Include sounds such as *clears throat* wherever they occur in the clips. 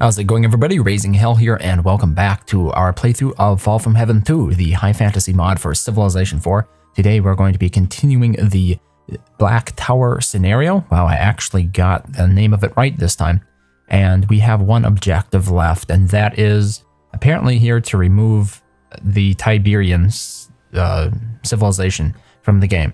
How's it going everybody? RazingHel here and welcome back to our playthrough of Fall from Heaven 2, the high fantasy mod for Civilization 4. Today we're going to be continuing the Black Tower scenario. Wow, I actually got the name of it right this time. And we have one objective left and that is apparently here to remove the Tiberian uh, civilization from the game.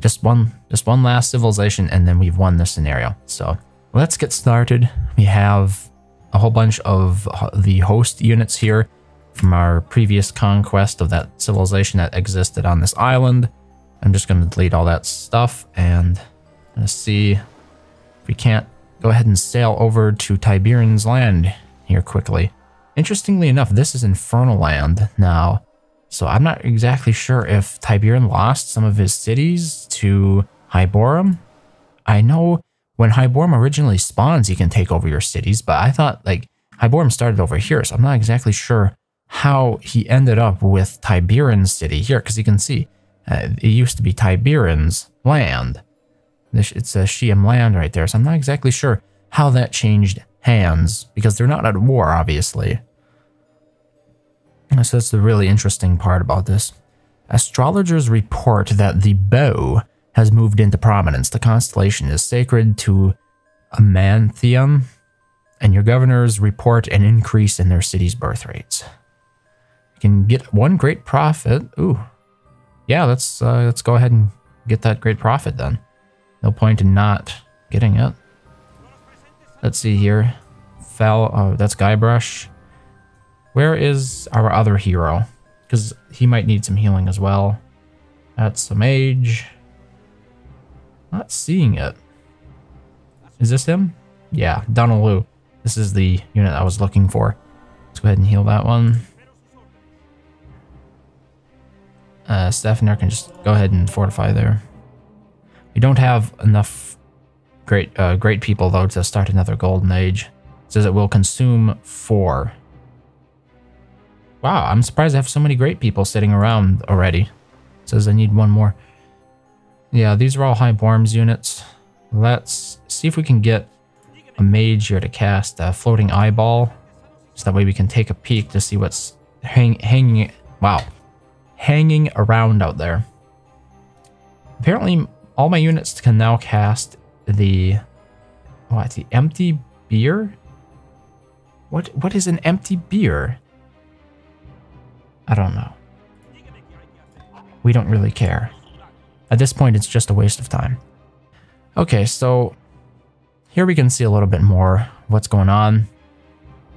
Just one, just one last civilization and then we've won this scenario. So let's get started. We have a whole bunch of the host units here from our previous conquest of that civilization that existed on this island. I'm just going to delete all that stuff and let's see if we can't go ahead and sail over to Tiberian's land here quickly. Interestingly enough, this is Infernal Land now, so I'm not exactly sure if Tiberian lost some of his cities to Hyborem. I know when Hyborem originally spawns, you can take over your cities, but I thought like Hyborem started over here, so I'm not exactly sure how he ended up with Tiberian's city here, because you can see uh, it used to be Tiberian's land. It's a Sheaim land right there, so I'm not exactly sure how that changed hands, because they're not at war, obviously. So that's the really interesting part about this. Astrologers report that the bow has moved into prominence. The constellation is sacred to Amathaon, and your governors report an increase in their city's birth rates. You can get one great prophet. Ooh, yeah, let's uh, let's go ahead and get that great prophet then. No point in not getting it. Let's see here. Fell. Oh, that's Guybrush. Where is our other hero? Because he might need some healing as well. That's a mage. Not seeing it. Is this him? Yeah, Donald This is the unit I was looking for. Let's go ahead and heal that one. Uh, Stefaner can just go ahead and fortify there. We don't have enough great uh, great people, though, to start another golden age. It says it will consume four. Wow, I'm surprised I have so many great people sitting around already. It says I need one more. Yeah, these are all Hyborem's units. Let's see if we can get a mage here to cast a floating eyeball. So that way we can take a peek to see what's hang hanging, wow, hanging around out there. Apparently, all my units can now cast the, what, the empty beer? What What is an empty beer? I don't know. We don't really care. At this point, it's just a waste of time. Okay, so here we can see a little bit more what's going on.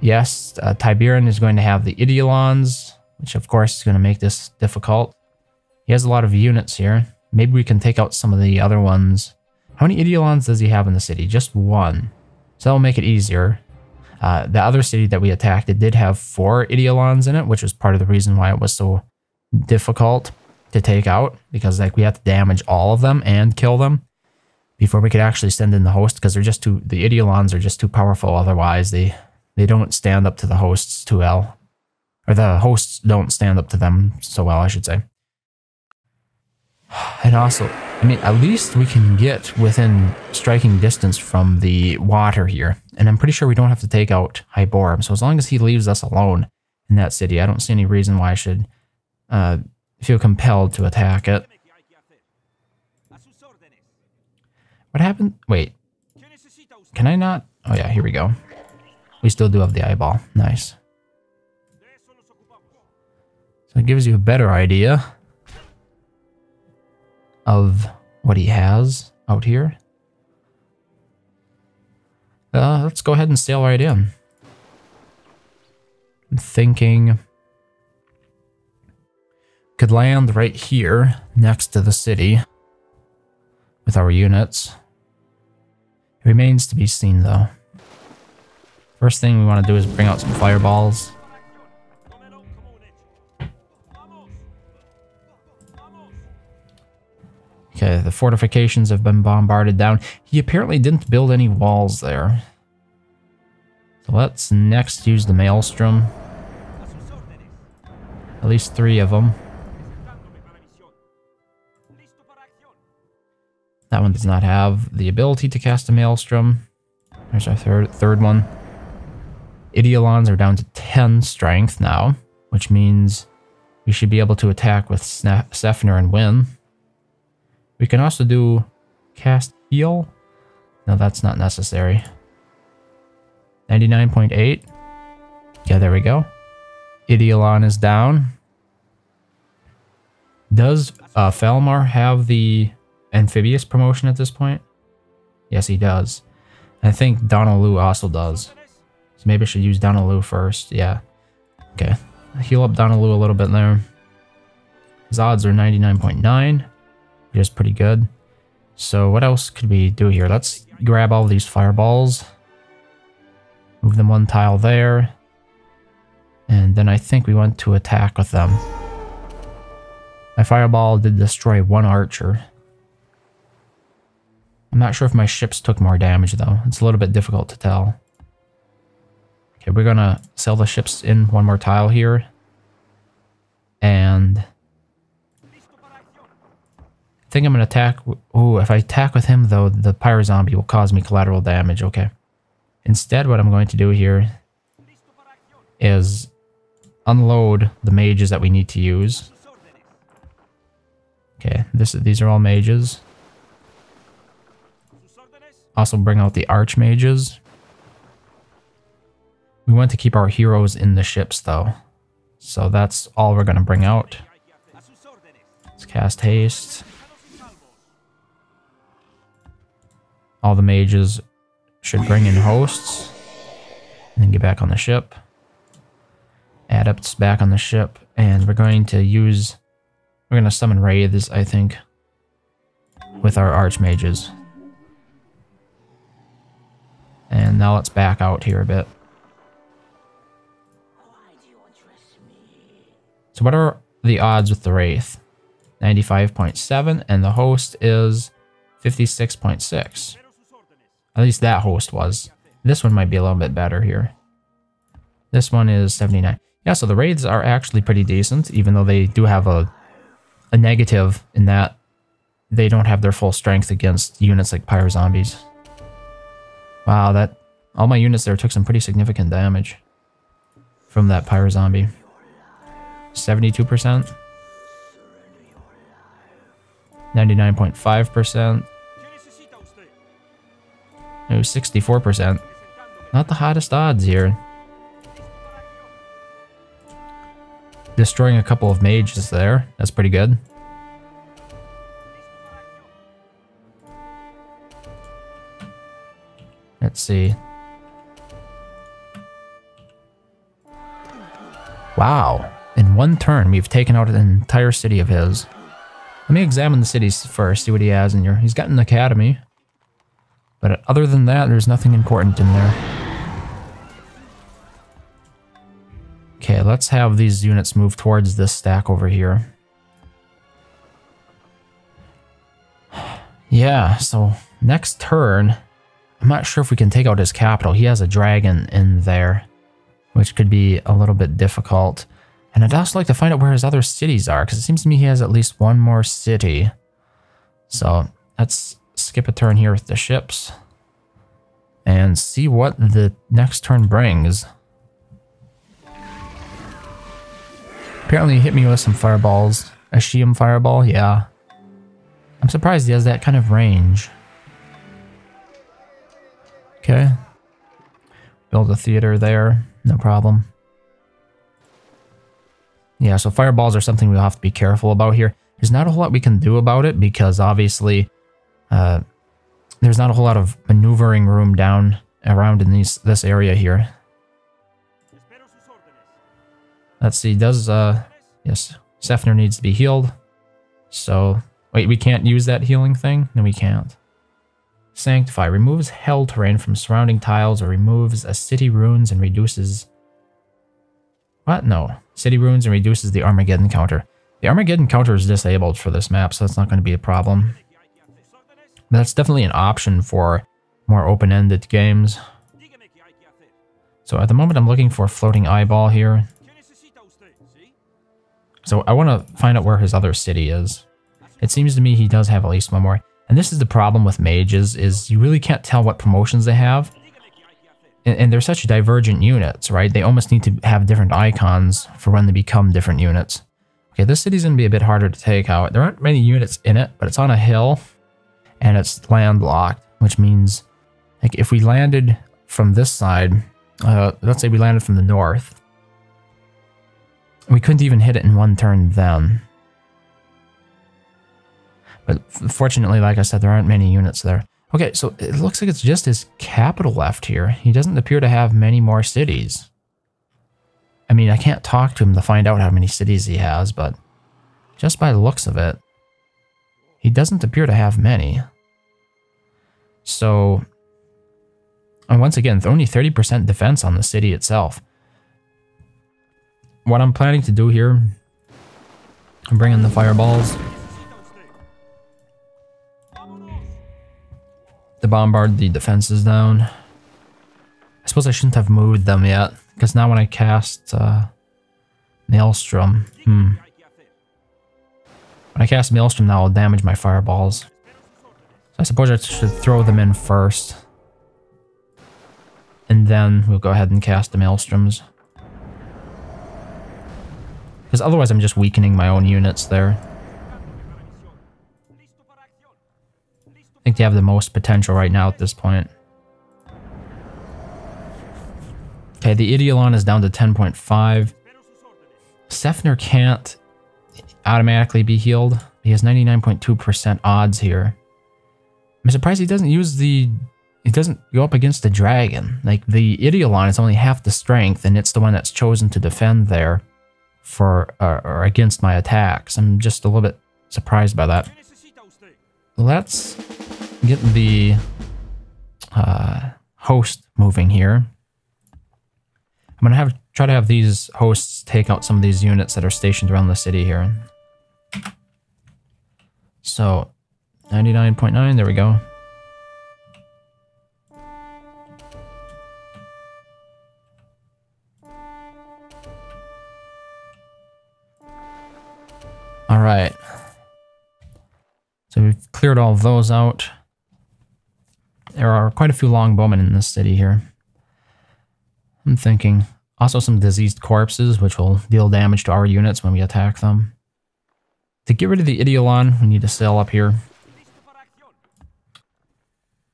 Yes, uh, Tiberian is going to have the Eidolons, which of course is going to make this difficult. He has a lot of units here. Maybe we can take out some of the other ones. How many Eidolons does he have in the city? Just one. So that'll make it easier. Uh, the other city that we attacked, it did have four Eidolons in it, which was part of the reason why it was so difficult to take out because like we have to damage all of them and kill them before we could actually send in the host because they're just too the Eidolons are just too powerful otherwise. They they don't stand up to the hosts too well or the hosts don't stand up to them so well I should say. *sighs* And also I mean at least we can get within striking distance from the water here and I'm pretty sure we don't have to take out Hyborem so as long as he leaves us alone in that city I don't see any reason why I should uh, feel compelled to attack it. What happened? Wait. Can I not? Oh yeah, here we go. We still do have the eyeball. Nice. So it gives you a better idea of what he has out here. Uh, let's go ahead and sail right in. I'm thinking could land right here next to the city with our units. It remains to be seen though. First thing we want to do is bring out some fireballs. Okay, the fortifications have been bombarded down. He apparently didn't build any walls there. So let's next use the Maelstrom. At least three of them. That one does not have the ability to cast a Maelstrom. There's our third, third one. Eidolons are down to 10 strength now, which means we should be able to attack with Sefner and win. We can also do cast heal. No, that's not necessary. 99.8. Yeah, there we go. Eidolon is down. Does uh, Falamar have the amphibious promotion at this point? Yes, he does. I think Donalu also does. So maybe I should use Donalu first. Yeah. Okay. Heal up Donalu a little bit there. His odds are 99.9, which is pretty good. So what else could we do here? Let's grab all these fireballs. Move them one tile there. And then I think we want to attack with them. My fireball did destroy one archer. I'm not sure if my ships took more damage though. It's a little bit difficult to tell. Okay, we're gonna sell the ships in one more tile here. And... I think I'm gonna attack... Oh, if I attack with him though, the pyro zombie will cause me collateral damage. Okay. Instead, what I'm going to do here is unload the mages that we need to use. Okay, this these are all mages. Also bring out the archmages. We want to keep our heroes in the ships though. So that's all we're going to bring out. Let's cast haste. All the mages should bring in hosts. And then get back on the ship. Adepts back on the ship. And we're going to use we're gonna summon wraiths, I think, with our archmages. And now let's back out here a bit. So what are the odds with the Wraith? 95.7 and the host is 56.6. At least that host was. This one might be a little bit better here. This one is 79. Yeah, so the Wraiths are actually pretty decent, even though they do have a a negative in that they don't have their full strength against units like Pyro Zombies. Wow, that all my units there took some pretty significant damage from that Pyro Zombie. 72%. 99.5%. It was 64%. Not the hottest odds here. destroying a couple of mages there. That's pretty good. Let's see. Wow. In one turn, we've taken out an entire city of his. Let me examine the cities first, see what he has in here. He's got an academy. But other than that, there's nothing important in there. Okay, let's have these units move towards this stack over here. *sighs* Yeah, so next turn, I'm not sure if we can take out his capital. He has a dragon in there, which could be a little bit difficult. And I'd also like to find out where his other cities are, because it seems to me he has at least one more city. So let's skip a turn here with the ships and see what the next turn brings. Apparently he hit me with some fireballs. A Sheaim fireball, yeah. I'm surprised he has that kind of range. Okay. Build a theater there, no problem. Yeah, so fireballs are something we'll have to be careful about here. There's not a whole lot we can do about it because obviously uh, there's not a whole lot of maneuvering room down around in these this area here. Let's see, does, uh, yes, Sefner needs to be healed. So, wait, we can't use that healing thing? No, we can't. Sanctify removes hell terrain from surrounding tiles or removes a city ruins and reduces... What? No. City ruins and reduces the Armageddon counter. The Armageddon counter is disabled for this map, so that's not going to be a problem. But that's definitely an option for more open-ended games. So at the moment I'm looking for floating eyeball here. So I want to find out where his other city is. It seems to me he does have at least one more. And this is the problem with mages, is you really can't tell what promotions they have. and, and they're such divergent units, right? They almost need to have different icons for when they become different units. Okay, this city's going to be a bit harder to take out. There aren't many units in it, but it's on a hill and it's land landlocked, which means like if we landed from this side, uh, let's say we landed from the north, we couldn't even hit it in one turn then. But fortunately, like I said, there aren't many units there. Okay, so it looks like it's just his capital left here. He doesn't appear to have many more cities. I mean, I can't talk to him to find out how many cities he has, but just by the looks of it, he doesn't appear to have many. So, and once again, only 30% defense on the city itself. What I'm planning to do here, I'm bringing the fireballs. To bombard the defenses down. I suppose I shouldn't have moved them yet, because now when I cast uh, Maelstrom, hmm. When I cast Maelstrom now, I'll damage my fireballs. So I suppose I should throw them in first. And then we'll go ahead and cast the Maelstroms. Because otherwise I'm just weakening my own units there. Think they have the most potential right now at this point. Okay, the Eidolon is down to 10.5. Sefner can't automatically be healed. He has 99.2% odds here. I'm surprised he doesn't use the... He doesn't go up against the dragon. Like, the Eidolon is only half the strength, and it's the one that's chosen to defend there for uh, or against my attacks. I'm just a little bit surprised by that. Let's get the uh, host moving here. I'm gonna have try to have these hosts take out some of these units that are stationed around the city here. So, 99.9, there we go. All right. So we've cleared all those out. There are quite a few longbowmen in this city here. I'm thinking. Also some diseased corpses, which will deal damage to our units when we attack them. To get rid of the Eidolon, we need to sail up here.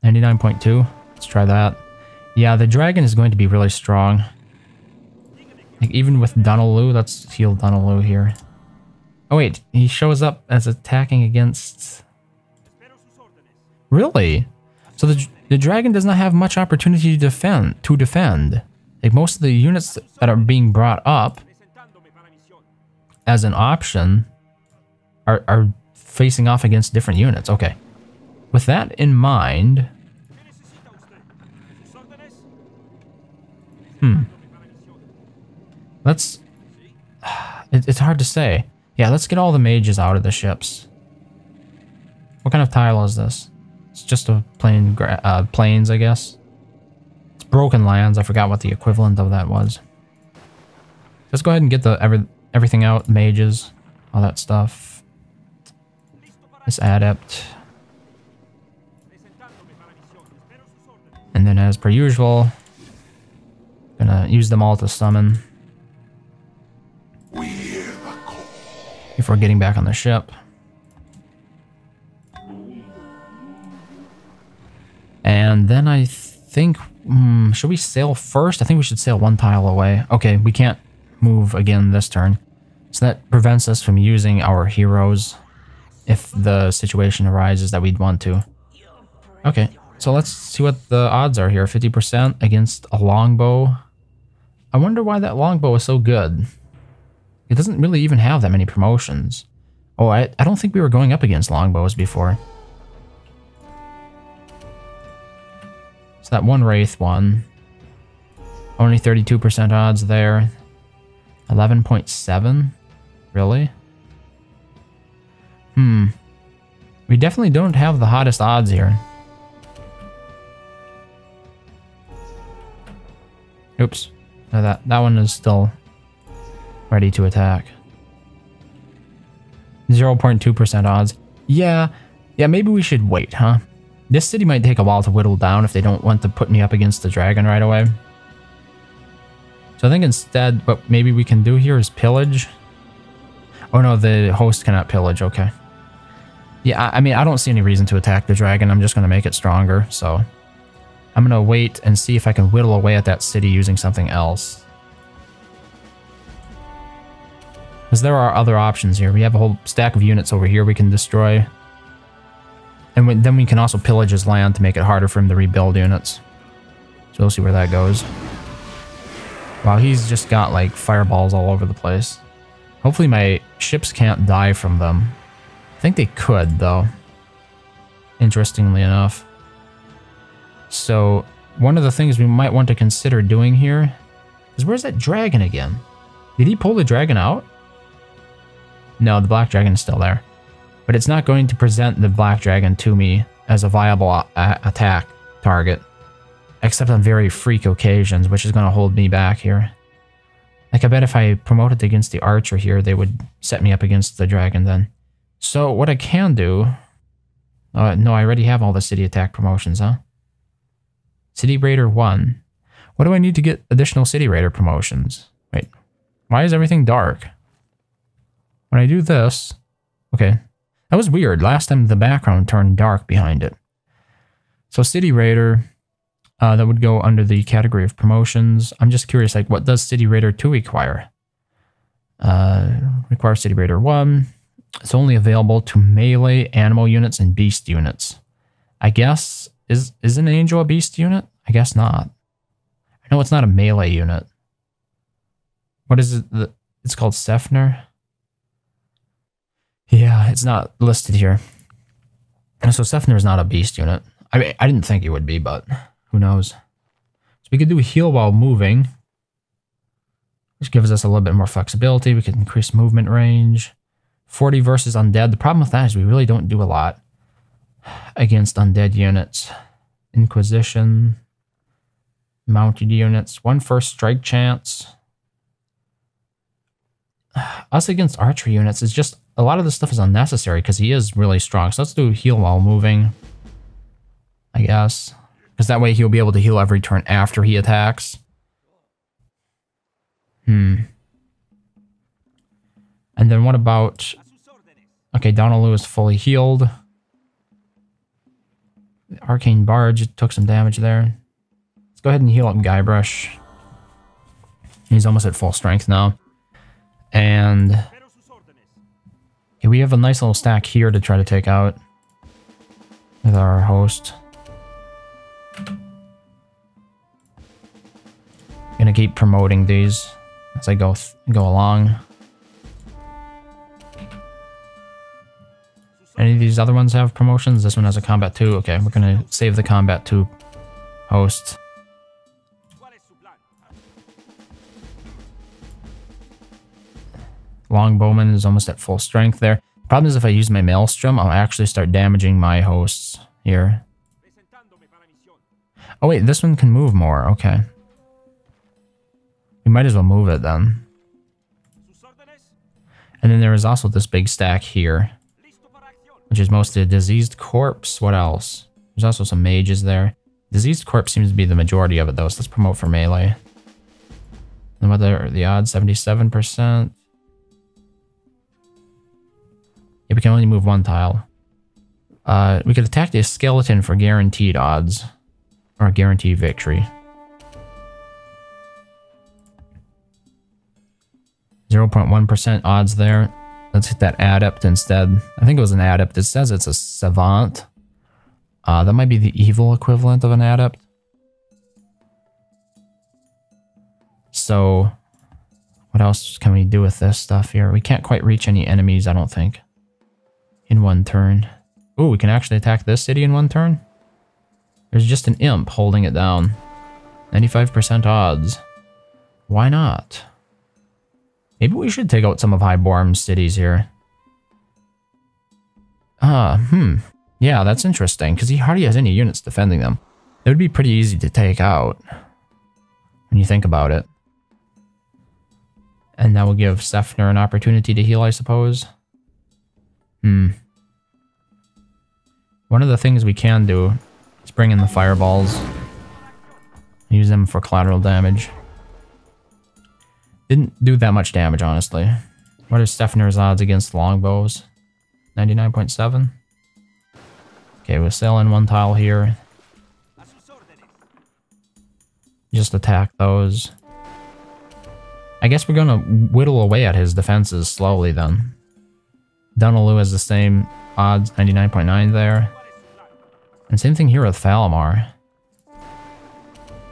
99.2. Let's try that. Yeah, the dragon is going to be really strong. Like, even with Dunaloo, let's heal Dunaloo here. Oh wait, he shows up as attacking against... Really? So the the dragon does not have much opportunity to defend. To defend, like most of the units that are being brought up as an option are are facing off against different units. Okay, with that in mind, hmm, let's. *sighs* It, it's hard to say. Yeah, let's get all the mages out of the ships. What kind of tile is this? It's just a plain uh, plains, I guess. It's broken lands. I forgot what the equivalent of that was. Let's go ahead and get the every, everything out. Mages, all that stuff. This adept. And then as per usual, gonna use them all to summon. Before getting back on the ship. And then I think, hmm, should we sail first? I think we should sail one tile away. Okay, we can't move again this turn. So that prevents us from using our heroes if the situation arises that we'd want to. Okay, so let's see what the odds are here. 50% against a longbow. I wonder why that longbow is so good. It doesn't really even have that many promotions. Oh, I, I don't think we were going up against longbows before. That one Wraith one. Only 32% odds there. 11.7? Really? Hmm. We definitely don't have the hottest odds here. Oops. No, that, that one is still ready to attack. 0.2% odds. Yeah, yeah, maybe we should wait, huh? This city might take a while to whittle down if they don't want to put me up against the dragon right away. So I think instead what maybe we can do here is pillage. Oh no, the host cannot pillage, okay. Yeah, I mean, I don't see any reason to attack the dragon. I'm just going to make it stronger, so... I'm going to wait and see if I can whittle away at that city using something else. Because there are other options here. We have a whole stack of units over here we can destroy. And then we can also pillage his land to make it harder for him to rebuild units. So we'll see where that goes. Wow, he's just got like fireballs all over the place. Hopefully my ships can't die from them. I think they could though. Interestingly enough. So one of the things we might want to consider doing here is where's that dragon again? Did he pull the dragon out? No, the black dragon is still there. But it's not going to present the black dragon to me as a viable attack target. Except on very freak occasions, which is going to hold me back here. Like, I bet if I promoted against the archer here, they would set me up against the dragon then. So, what I can do... Uh, no, I already have all the city attack promotions, huh? City Raider 1. What do I need to get additional City Raider promotions? Wait, why is everything dark? When I do this, okay, that was weird. Last time the background turned dark behind it. So City Raider, uh, that would go under the category of promotions. I'm just curious, like, what does City Raider 2 require? Uh, requires City Raider 1. It's only available to melee, animal units, and beast units. I guess, is, is an angel a beast unit? I guess not. I know it's not a melee unit. What is it? It's called Sefner. Yeah, it's not listed here. And So is not a beast unit. I mean, I didn't think it would be, but who knows. So we could do a heal while moving, which gives us a little bit more flexibility. We can increase movement range. 40 versus undead. The problem with that is we really don't do a lot against undead units. Inquisition, mounted units, one first strike chance. Us against archery units is just a lot of this stuff is unnecessary because he is really strong. So let's do heal while moving, I guess. Because that way he'll be able to heal every turn after he attacks. Hmm. And then what about... Okay, Donaloo is fully healed. Arcane Barge took some damage there. Let's go ahead and heal up Guybrush. He's almost at full strength now. And Okay, we have a nice little stack here to try to take out with our host. Gonna keep promoting these as I go go along. Any of these other ones have promotions? This one has a combat 2. Okay, we're gonna save the combat 2 host. Longbowman is almost at full strength there. Problem is if I use my Maelstrom, I'll actually start damaging my hosts here. Oh wait, this one can move more. Okay. We might as well move it then. And then there is also this big stack here. Which is mostly a diseased corpse. What else? There's also some mages there. Diseased corpse seems to be the majority of it though, so let's promote for melee. And what are the odds? 77%. Yeah, we can only move one tile. Uh, we could attack the skeleton for guaranteed odds. Or guaranteed victory. 0.1% odds there. Let's hit that adept instead. I think it was an adept. It says it's a savant. Uh, that might be the evil equivalent of an adept. So, what else can we do with this stuff here? We can't quite reach any enemies, I don't think in one turn. Oh, we can actually attack this city in one turn? There's just an imp holding it down. 95% odds. Why not? Maybe we should take out some of Hyborem's cities here. Ah, hmm. Yeah, that's interesting, because he hardly has any units defending them. It would be pretty easy to take out, when you think about it. And that will give Sefner an opportunity to heal, I suppose. Hmm. One of the things we can do Let's bring in the fireballs. Use them for collateral damage. Didn't do that much damage, honestly. What are Stefner's odds against longbows? 99.7? Okay, we'll sail in one tile here. Just attack those. I guess we're gonna whittle away at his defenses slowly then. Dunalu has the same odds, 99.9 there. And same thing here with Falamar.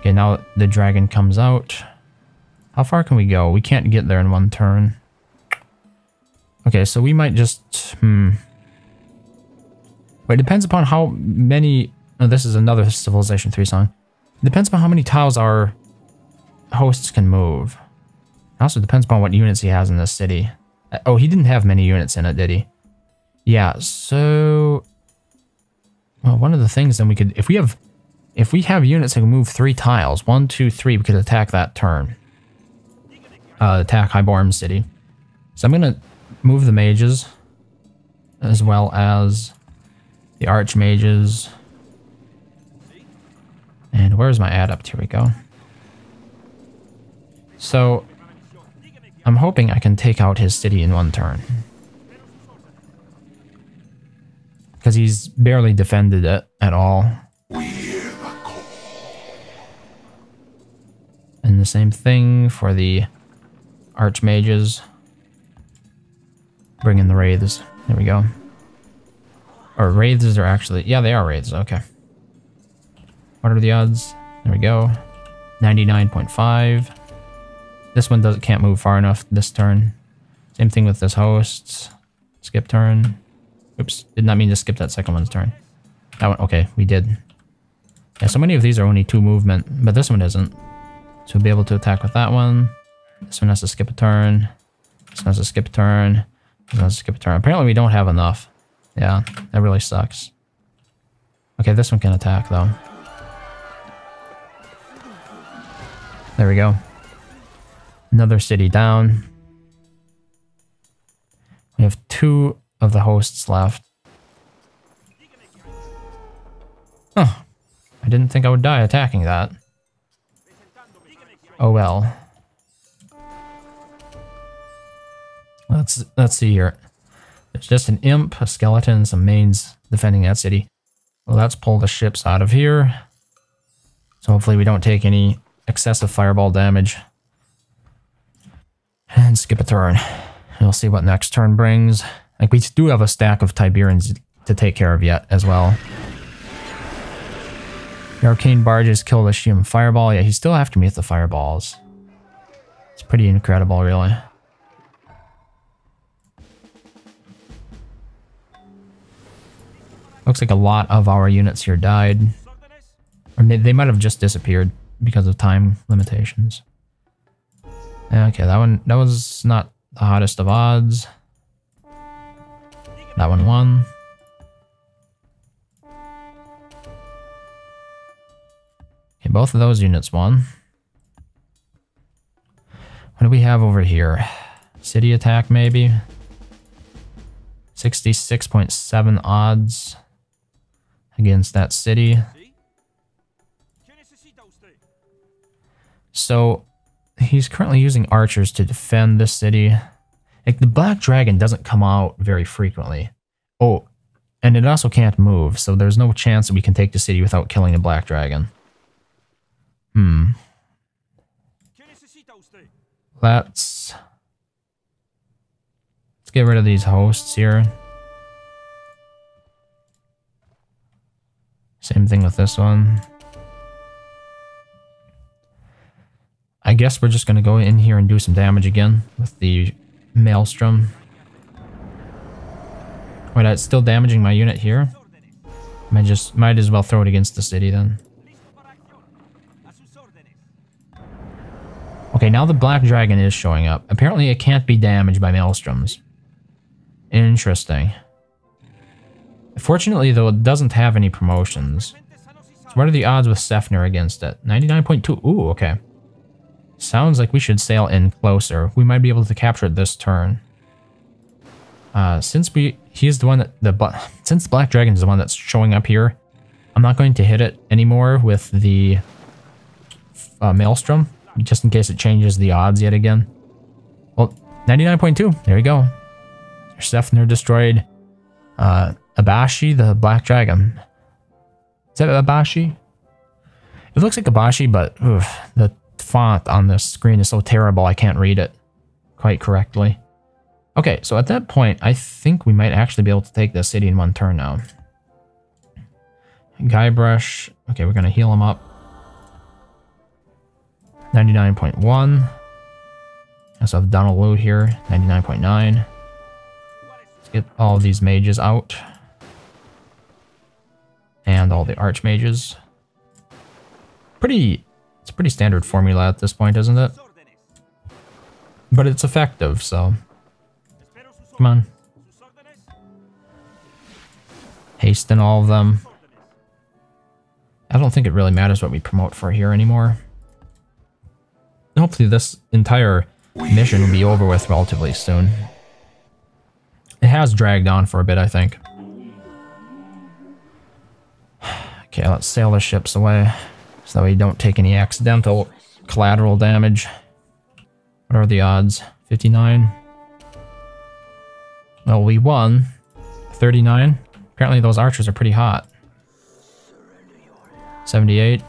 Okay, now the dragon comes out. How far can we go? We can't get there in one turn. Okay, so we might just... Hmm. But it depends upon how many... Oh, this is another Civilization 3 song. It depends upon how many tiles our hosts can move. Also depends upon what units he has in this city. Uh, oh, he didn't have many units in it, did he? Yeah, so... Well, one of the things then we could... If we have... If we have units that can move three tiles, one, two, three, we could attack that turn. Uh, attack Hyborem City. So I'm going to move the mages, as well as the archmages. And where's my adept? Here we go. So I'm hoping I can take out his city in one turn. Because he's barely defended it at all. And the same thing for the archmages. Bring in the wraiths. There we go. Or wraiths are actually... Yeah, they are wraiths. Okay. What are the odds? There we go. 99.5. This one doesn't can't move far enough this turn. Same thing with this host. Skip turn. Oops, did not mean to skip that second one's turn. That one, okay, we did. Yeah, so many of these are only two movement, but this one isn't. So we'll be able to attack with that one. This one has to skip a turn. This one has to skip a turn. This one has to skip a turn. Apparently we don't have enough. Yeah, that really sucks. Okay, this one can attack though. There we go. Another city down. We have two of the hosts left. Oh, I didn't think I would die attacking that. Oh well. Let's let's see here. There's just an imp, a skeleton, some mains defending that city. Let's pull the ships out of here. So hopefully we don't take any excessive fireball damage. And skip a turn. We'll see what next turn brings. Like, we do have a stack of Tiberians to take care of yet as well. The arcane barges killed a Sheaim fireball. Yeah, he's still after me with the fireballs. It's pretty incredible, really. Looks like a lot of our units here died. Or they might have just disappeared because of time limitations. Okay, that one, that was not the hottest of odds. That one won. Okay, both of those units won. What do we have over here? City attack, maybe? 66.7 odds against that city. So he's currently using archers to defend this city. Like the Black Dragon doesn't come out very frequently. Oh, and it also can't move, so there's no chance that we can take the city without killing the Black Dragon. Hmm. Let's... Let's get rid of these hosts here. Same thing with this one. I guess we're just going to go in here and do some damage again with the Maelstrom. Wait, it's still damaging my unit here? I just might as well throw it against the city then. Okay, now the Black Dragon is showing up. Apparently it can't be damaged by Maelstroms. Interesting. Fortunately, though, it doesn't have any promotions. So what are the odds with Sefner against it? 99.2. Ooh, okay. Sounds like we should sail in closer. We might be able to capture it this turn. Uh, since we, he's the one that, the, *laughs* since the Black Dragon is the one that's showing up here, I'm not going to hit it anymore with the uh, Maelstrom, just in case it changes the odds yet again. Well, 99.2. There you go. Sefner destroyed uh, Abashi, the Black Dragon. Is that Abashi? It looks like Abashi, but oof, the font on the screen is so terrible I can't read it quite correctly. Okay, so at that point, I think we might actually be able to take the city in one turn now. Guybrush. Okay, we're going to heal him up. 99.1. So I have Donald Lu here, 99.9. Let's get all these mages out. And all the archmages. Pretty, it's a pretty standard formula at this point, isn't it? But it's effective, so Come on. Hasten all of them. I don't think it really matters what we promote for here anymore. Hopefully this entire mission will be over with relatively soon. It has dragged on for a bit, I think. *sighs* Okay, let's sail the ships away so that we don't take any accidental collateral damage. What are the odds? 59? Well, we won. 39. Apparently those archers are pretty hot. 78.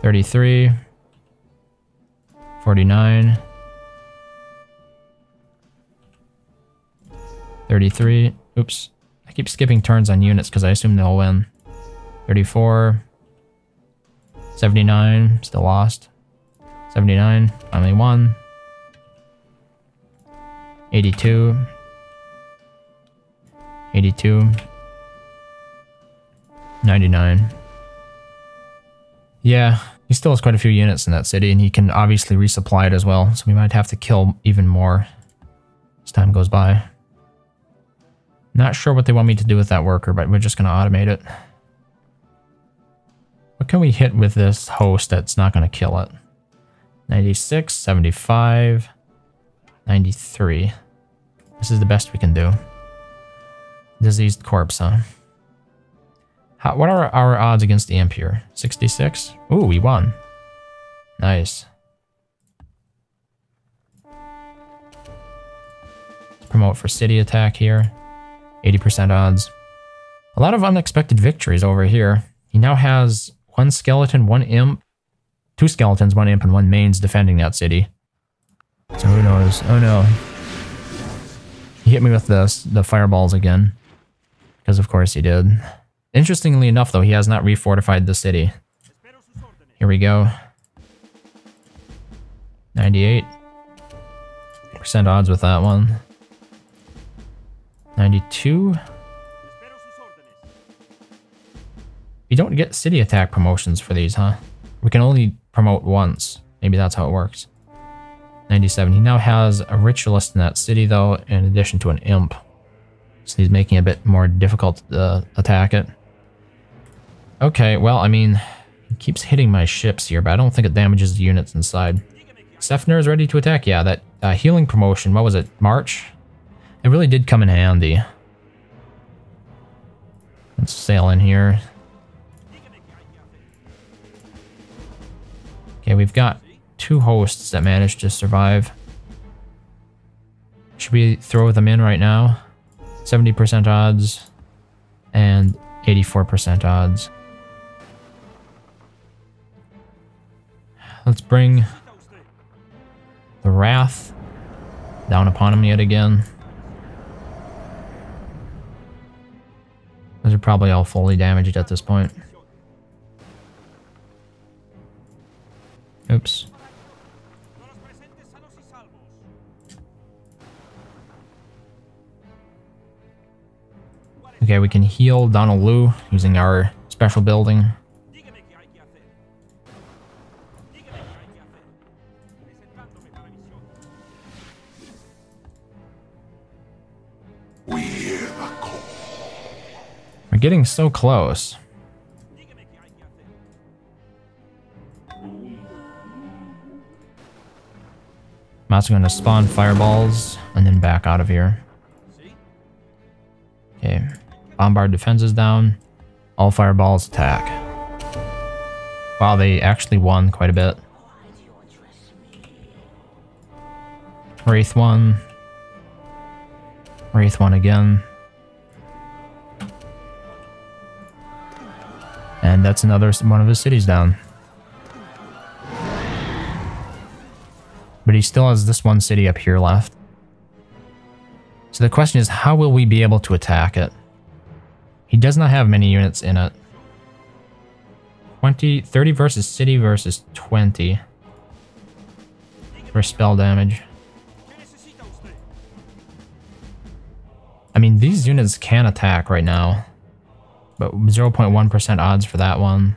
33. 49. 33. Oops. I keep skipping turns on units because I assume they'll win. 34. 79. Still lost. 79. Finally won. 82. 82. 99. Yeah, he still has quite a few units in that city, and he can obviously resupply it as well, so we might have to kill even more as time goes by. Not sure what they want me to do with that worker, but we're just going to automate it. What can we hit with this host that's not going to kill it? 96, 75, 93. This is the best we can do. Diseased corpse, huh? How, what are our odds against the here? 66? Ooh, we won. Nice. Promote for city attack here. 80% odds. A lot of unexpected victories over here. He now has one skeleton, one imp, two skeletons, one imp, and one mains defending that city. So who knows? Oh no. He hit me with the, the fireballs again. Because of course he did. Interestingly enough though, he has not refortified the city. Here we go. 98. Percent odds with that one. 92. You don't get city attack promotions for these, huh? We can only promote once. Maybe that's how it works. 97. He now has a ritualist in that city, though, in addition to an imp. So he's making it a bit more difficult to uh, attack it. Okay, well, I mean, he keeps hitting my ships here, but I don't think it damages the units inside. Sefner is ready to attack. Yeah, that uh, healing promotion, what was it, March? It really did come in handy. Let's sail in here. Okay, we've got two hosts that managed to survive. Should we throw them in right now? 70% odds and 84% odds. Let's bring the Wrath down upon him yet again. Those are probably all fully damaged at this point. Okay, we can heal Donald Lu using our special building. We're getting so close. I'm also going to spawn fireballs and then back out of here. Bombard defenses down. All fireballs attack. Wow, they actually won quite a bit. Wraith one. Wraith one again. And that's another one of his cities down. But he still has this one city up here left. So the question is, how will we be able to attack it? He does not have many units in it. 20, 30 versus city versus 20 for spell damage. I mean, these units can attack right now, but 0.1% odds for that one.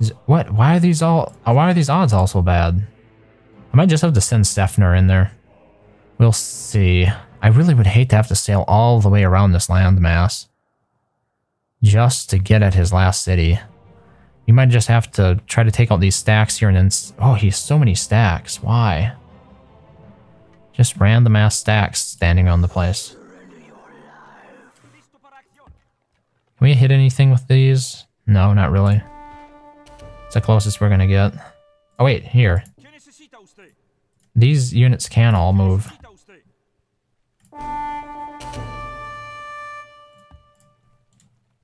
Is, what? Why are these all? Uh, why are these odds all so bad? I might just have to send Sphener in there. We'll see. I really would hate to have to sail all the way around this landmass just to get at his last city. You might just have to try to take out these stacks here and then... Oh, he has so many stacks. Why? Just random ass stacks standing on the place. Can we hit anything with these? No, not really. It's the closest we're gonna get. Oh wait, here. These units can all move.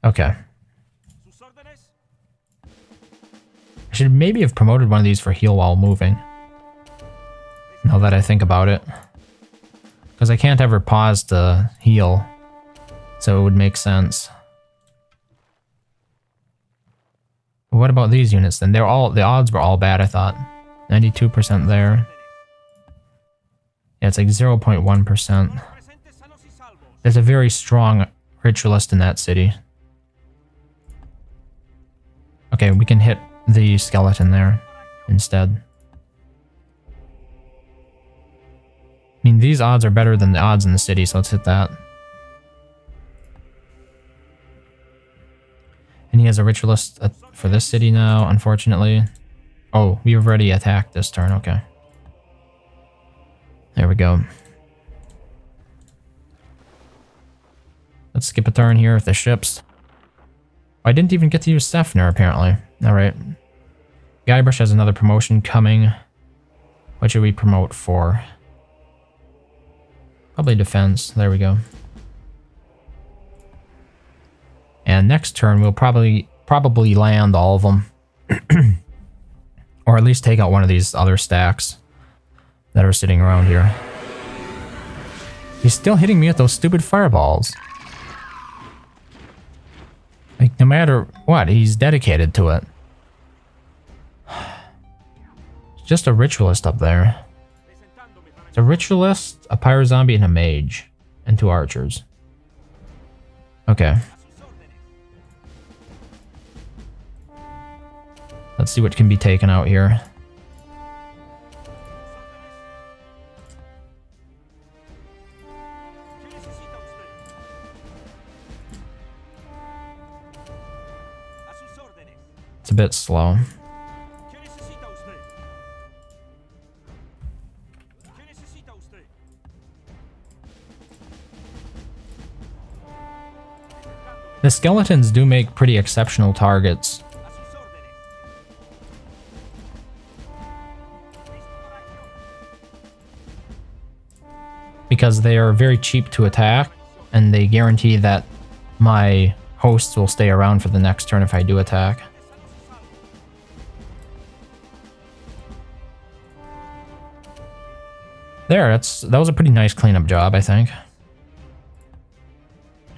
Okay. I should maybe have promoted one of these for heal while moving. Now that I think about it. Because I can't ever pause to heal. So it would make sense. What about these units then? They're all the odds were all bad, I thought. 92% there. Yeah, it's like 0.1%. There's a very strong ritualist in that city. Okay, we can hit the skeleton there instead. I mean, these odds are better than the odds in the city, so let's hit that. And he has a ritualist uh, for this city now, unfortunately. Oh, we've already attacked this turn, okay. There we go. Let's skip a turn here with the ships. I didn't even get to use Sphener, apparently. Alright. Guybrush has another promotion coming. What should we promote for? Probably defense. There we go. And next turn, we'll probably probably land all of them. *clears throat* or at least take out one of these other stacks that are sitting around here. He's still hitting me with those stupid fireballs. Like, no matter what, he's dedicated to it. Just a ritualist up there. It's a ritualist, a pyre zombie, and a mage. And two archers. Okay. Let's see what can be taken out here. A bit slow. The skeletons do make pretty exceptional targets. Because they are very cheap to attack, and they guarantee that my hosts will stay around for the next turn if I do attack. There, that's that was a pretty nice cleanup job, I think.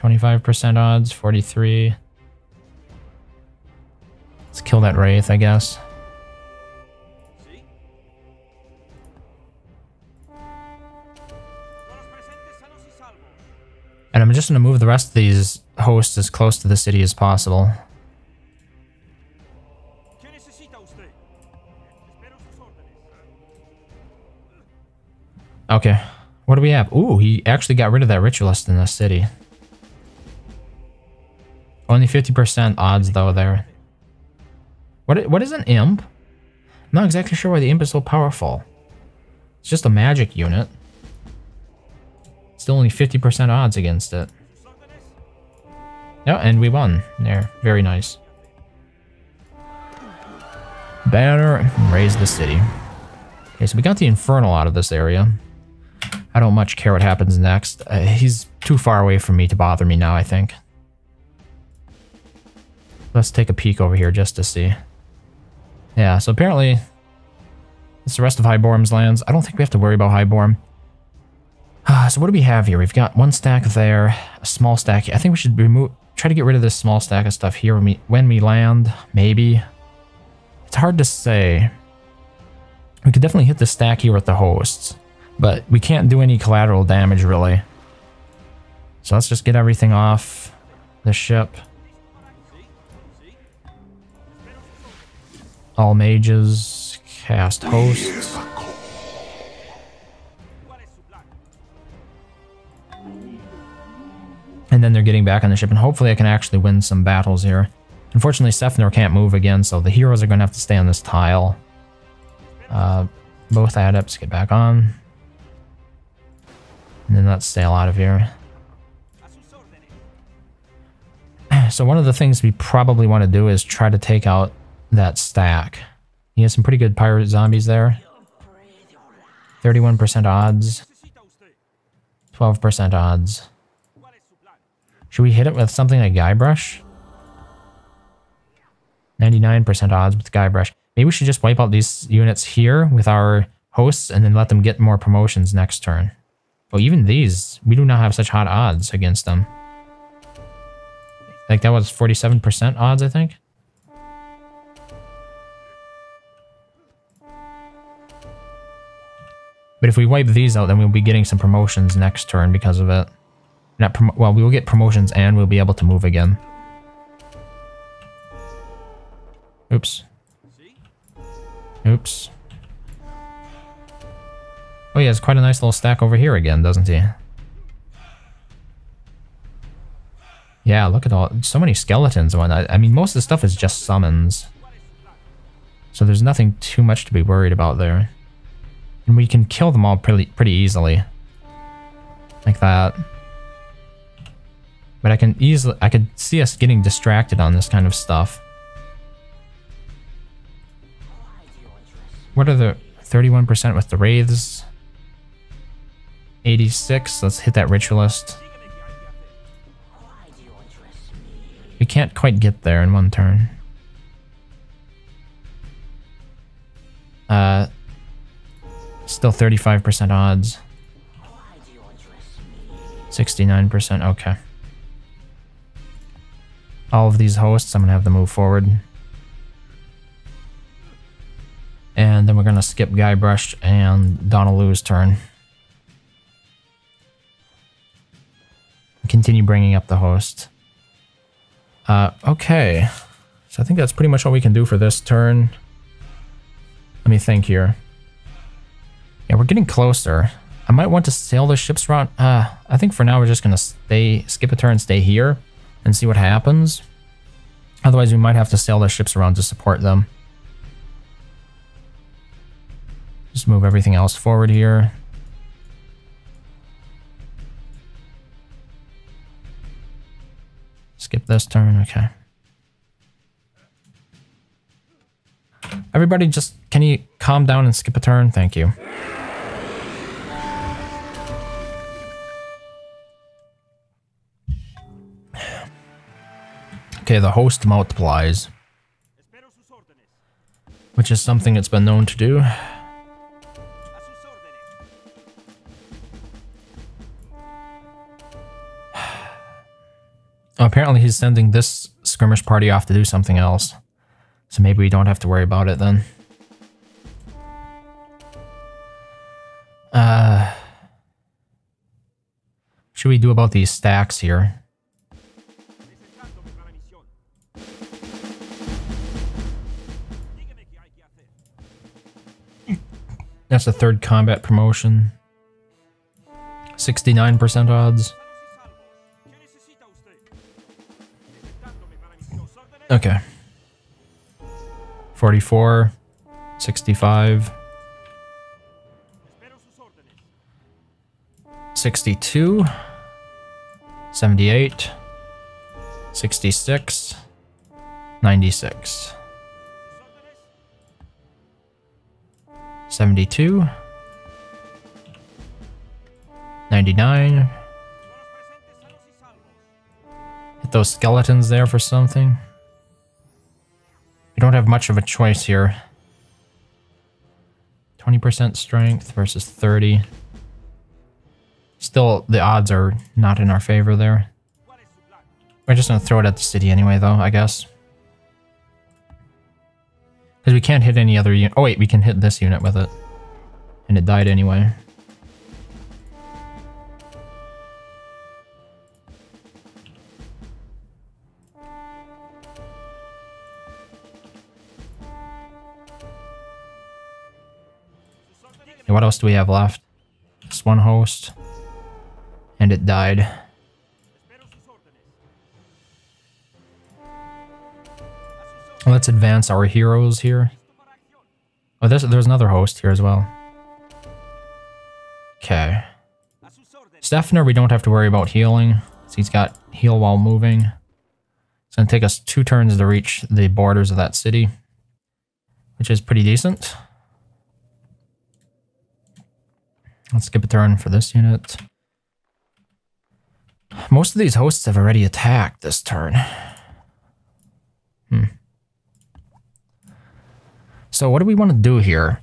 25% odds, 43. Let's kill that Wraith, I guess. And I'm just going to move the rest of these hosts as close to the city as possible. Okay. What do we have? Ooh, he actually got rid of that ritualist in the city. Only 50% odds though there. What what is an imp? I'm not exactly sure why the imp is so powerful. It's just a magic unit. Still only 50% odds against it. Yeah, and we won. There, very nice. Banner, raise the city. Okay, so we got the Infernal out of this area. I don't much care what happens next. Uh, he's too far away from me to bother me now, I think. Let's take a peek over here just to see. Yeah, so apparently it's the rest of Hyborem's lands. I don't think we have to worry about Hyborem. Uh, *sighs* so what do we have here? We've got one stack there, a small stack. I think we should remove, try to get rid of this small stack of stuff here when we, when we land, maybe. It's hard to say. We could definitely hit the stack here with the hosts, but we can't do any collateral damage really. So let's just get everything off the ship. All mages, cast hosts. And then they're getting back on the ship, and hopefully I can actually win some battles here. Unfortunately, Sphener can't move again, so the heroes are going to have to stay on this tile. Uh, both adepts get back on. And then let's sail out of here. *clears throat* So one of the things we probably want to do is try to take out that stack. He has some pretty good pirate zombies there. 31% odds. 12% odds. Should we hit it with something like Guybrush? 99% odds with Guybrush. Maybe we should just wipe out these units here with our hosts and then let them get more promotions next turn. Oh, even these, we do not have such hot odds against them. Like that was 47% odds, I think. But if we wipe these out, then we'll be getting some promotions next turn because of it. Not well, we will get promotions and we'll be able to move again. Oops. Oops. Oh, he has quite a nice little stack over here again, doesn't he? Yeah, look at all, so many skeletons and whatnot. I mean, most of the stuff is just summons. So there's nothing too much to be worried about there. And we can kill them all pretty, pretty easily. Like that. But I can easily, I could see us getting distracted on this kind of stuff. What are the 31% with the Wraiths? 86, let's hit that Ritualist. We can't quite get there in one turn. Uh, still 35% odds. 69%, okay. All of these hosts, I'm to have them move forward. And then we're to skip Guybrush and Donal Lugh's turn. Continue bringing up the host. Uh, okay. So I think that's pretty much all we can do for this turn. Let me think here. Yeah, we're getting closer. I might want to sail the ships around. Uh, I think for now we're just going to stay, skip a turn, stay here, and see what happens. Otherwise, we might have to sail the ships around to support them. Just move everything else forward here. Skip this turn, okay. Everybody just, can you calm down and skip a turn? Thank you. Okay, the host multiplies. Which is something it's been known to do. Apparently he's sending this skirmish party off to do something else. So maybe we don't have to worry about it then. Uh, should we do about these stacks here? That's the third combat promotion. 69% odds. Okay. 44, 65, 62, 78, 66, 96, 72, 99. Hit those skeletons there for something. You don't have much of a choice here. 20% strength versus 30. Still, the odds are not in our favor there. We're just going to throw it at the city anyway, though, I guess. Because we can't hit any other unit. Oh, wait, we can hit this unit with it. And it died anyway. What else do we have left? Just one host. And it died. Let's advance our heroes here. Oh, there's, there's another host here as well. Okay. Sphener, we don't have to worry about healing. So he's got heal while moving. It's going to take us two turns to reach the borders of that city. Which is pretty decent. Let's skip a turn for this unit. Most of these hosts have already attacked this turn. Hmm. So what do we want to do here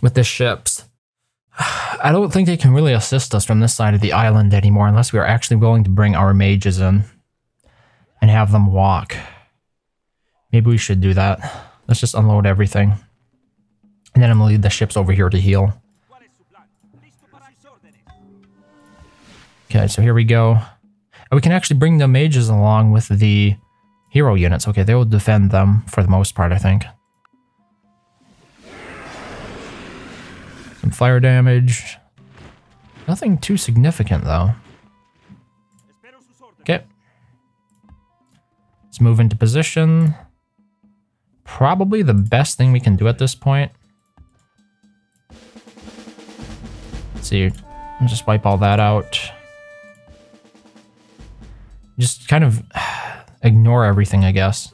with the ships? *sighs* I don't think they can really assist us from this side of the island anymore unless we are actually willing to bring our mages in and have them walk. Maybe we should do that. Let's just unload everything. And then I'm going to lead the ships over here to heal. Okay, so here we go. we can actually bring the mages along with the hero units. Okay, they will defend them for the most part, I think. Some fire damage. Nothing too significant, though. Okay. Let's move into position. Probably the best thing we can do at this point. Let's see. Just wipe all that out just kind of *sighs* ignore everything, I guess.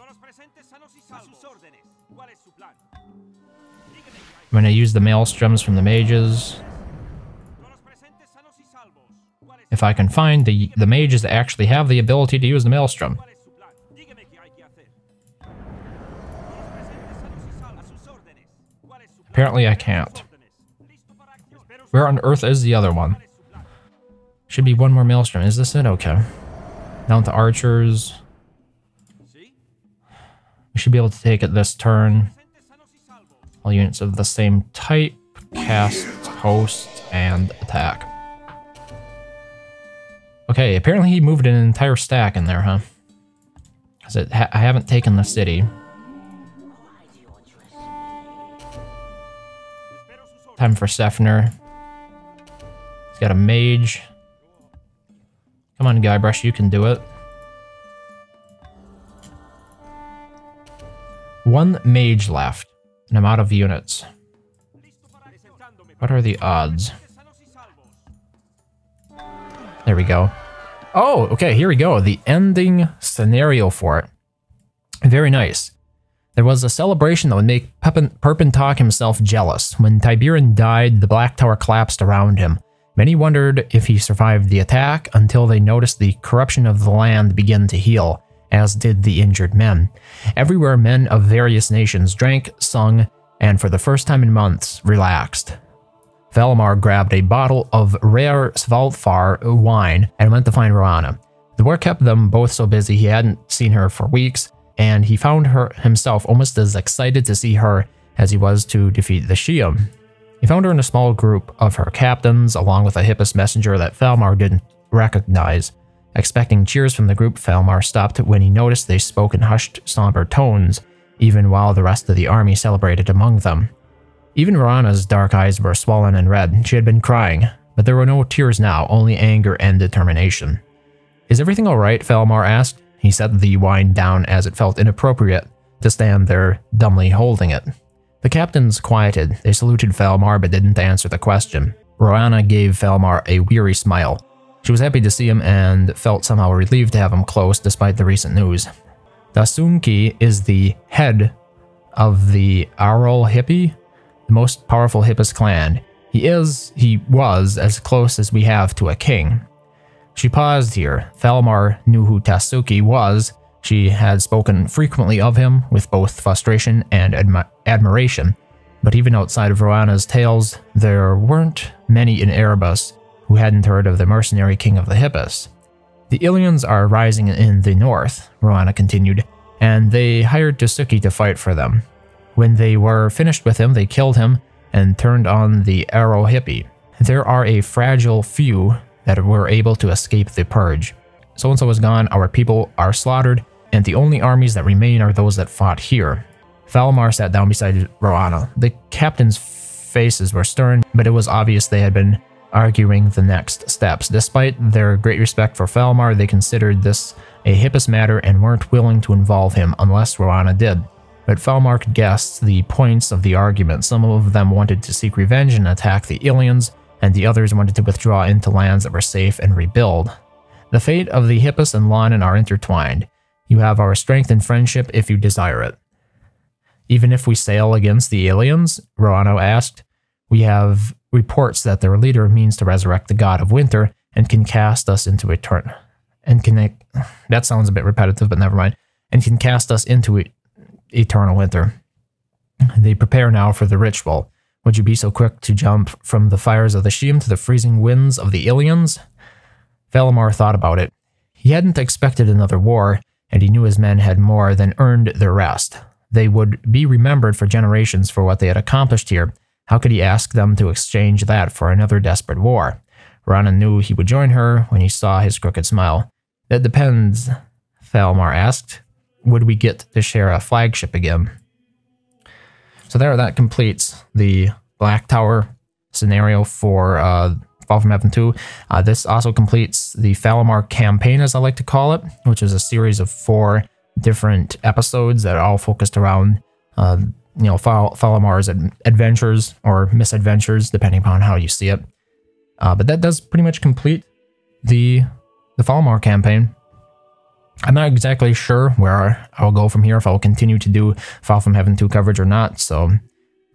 I'm going to use the maelstroms from the mages. If I can find the, the mages that actually have the ability to use the maelstrom. Apparently I can't. Where on earth is the other one? Should be one more maelstrom. Is this it? Okay. Down the archers. We should be able to take it this turn. All units of the same type. Cast, host, and attack. Okay, apparently he moved an entire stack in there, huh? Because ha I haven't taken the city. Time for Sphener. He's got a mage. Come on, Guybrush, you can do it. One mage left, and I'm out of units. What are the odds? There we go. Oh, okay, here we go. The ending scenario for it. Very nice. There was a celebration that would make Perpentach himself jealous. When Tebryn died, the Black Tower collapsed around him. Many wondered if he survived the attack until they noticed the corruption of the land begin to heal, as did the injured men. Everywhere men of various nations drank, sung, and for the first time in months, relaxed. Falamar grabbed a bottle of rare Svalfar wine and went to find Rhoanna. The war kept them both so busy he hadn't seen her for weeks, and he found her himself almost as excited to see her as he was to defeat the Sheaim. He found her in a small group of her captains, along with a Hippus messenger that Falamar didn't recognize. Expecting cheers from the group, Falamar stopped when he noticed they spoke in hushed, somber tones, even while the rest of the army celebrated among them. Even Rhoanna's dark eyes were swollen and red. She had been crying, but there were no tears now, only anger and determination. Is everything alright? Falamar asked. He set the wine down as it felt inappropriate to stand there dumbly holding it. The captains quieted. They saluted Falamar but didn't answer the question. Rhoanna gave Falamar a weary smile. She was happy to see him and felt somehow relieved to have him close despite the recent news. Tasunke is the head of the Aral Hippie, the most powerful Hippus clan. He is, he was, as close as we have to a king. She paused here. Falamar knew who Tasunke was. She had spoken frequently of him with both frustration and admi admiration. But even outside of Rhoanna's tales, there weren't many in Erebus who hadn't heard of the mercenary king of the Hippus. The Illians are rising in the north, Roanna continued, and they hired Tasunke to fight for them. When they were finished with him, they killed him and turned on the Arrow Hippie. There are a fragile few that were able to escape the purge. So and so is gone, our people are slaughtered, and the only armies that remain are those that fought here. Falamar sat down beside Rhoanna. The captain's faces were stern, but it was obvious they had been arguing the next steps. Despite their great respect for Falamar, they considered this a Hippus matter and weren't willing to involve him unless Rhoanna did. But Falamar could guess the points of the argument. Some of them wanted to seek revenge and attack the Illians, and the others wanted to withdraw into lands that were safe and rebuild. The fate of the Hippus and Lanun are intertwined. You have our strength and friendship if you desire it. Even if we sail against the Illians, Rhoanna asked, we have reports that their leader means to resurrect the god of winter and can cast us into eternal. And can that sounds a bit repetitive, but never mind. And can cast us into eternal winter. They prepare now for the ritual. Would you be so quick to jump from the fires of the Sheaim to the freezing winds of the Illians? Falamar thought about it. He hadn't expected another war, and he knew his men had more than earned their rest. They would be remembered for generations for what they had accomplished here. How could he ask them to exchange that for another desperate war? Rhoanna knew he would join her when he saw his crooked smile. That depends, Falamar asked. Would we get to share a flagship again? So there, that completes the Black Tower scenario for uh, Fall from Heaven 2. Uh, this also completes the Falamar campaign, as I like to call it, which is a series of four different episodes that are all focused around, uh, you know, Fal Falamar's adventures or misadventures, depending upon how you see it. Uh, but that does pretty much complete the the Falamar campaign. I'm not exactly sure where I'll go from here, if I'll continue to do Fall from Heaven 2 coverage or not, so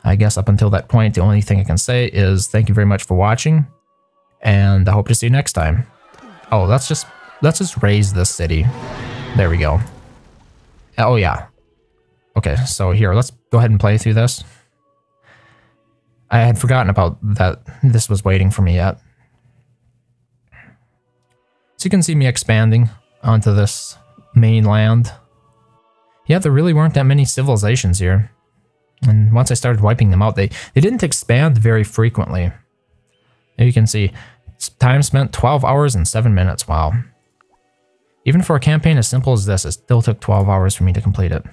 I guess up until that point, the only thing I can say is thank you very much for watching, and I hope to see you next time. Oh, let's just, let's just raise this city. There we go. Oh, yeah. Okay, so here, let's go ahead and play through this. I had forgotten about that this was waiting for me yet. So you can see me expanding onto this mainland. Yeah, there really weren't that many civilizations here. And once I started wiping them out, they, they didn't expand very frequently. You can see, time spent 12 hours and 7 minutes, wow. Even for a campaign as simple as this, it still took 12 hours for me to complete it.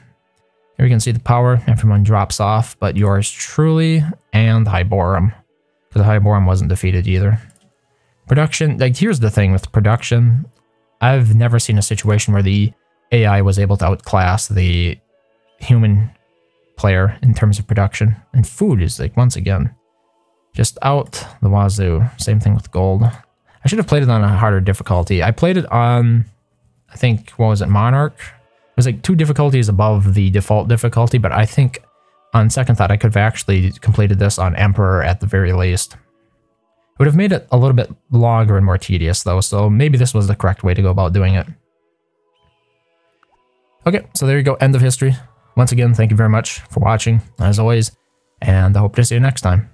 Here you can see the power, everyone drops off, but yours truly and Hyborem. Because Hyborem wasn't defeated either. Production, like here's the thing with production, I've never seen a situation where the AI was able to outclass the human player in terms of production. And food is like, once again, just out the wazoo. Same thing with gold. I should have played it on a harder difficulty. I played it on, I think, what was it, Monarch? It was like two difficulties above the default difficulty, but I think on second thought, I could have actually completed this on Emperor at the very least It would have made it a little bit longer and more tedious though, so maybe this was the correct way to go about doing it. Okay, so there you go, end of history. Once again, thank you very much for watching, as always, and I hope to see you next time.